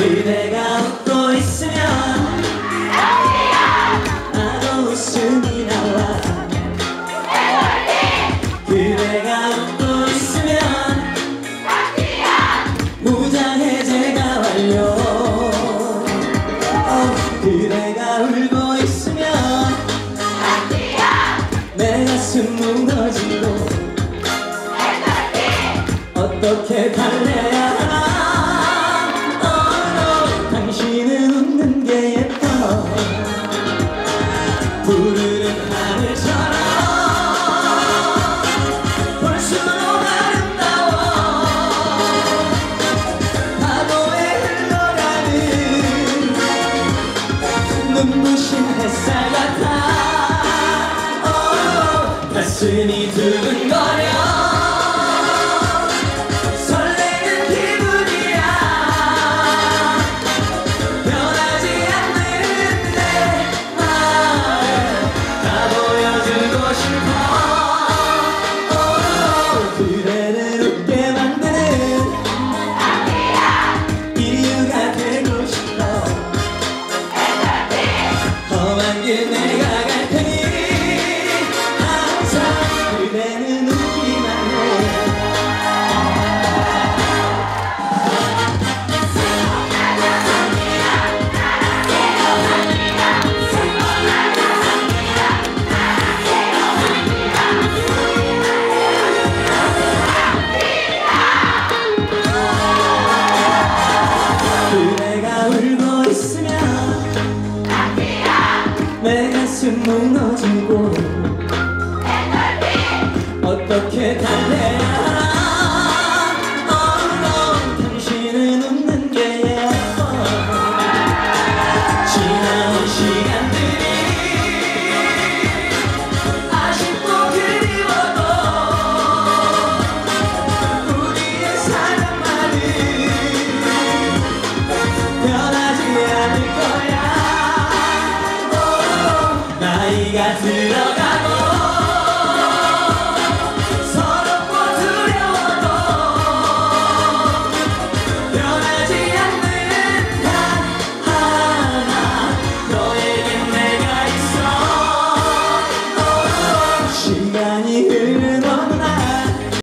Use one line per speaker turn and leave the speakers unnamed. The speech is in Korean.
그대가 웃고 있으면 나도 웃음이 나와. 그대가 웃고 있으면 무장해제가 완료. 어, 그대가 울고 있으면 내 가슴 무너지고 어떻게 달래야 눈부신 햇살 같아. 가슴이 두근거 Amen. 무너지고. 어떻게 달래? 愛が強かっ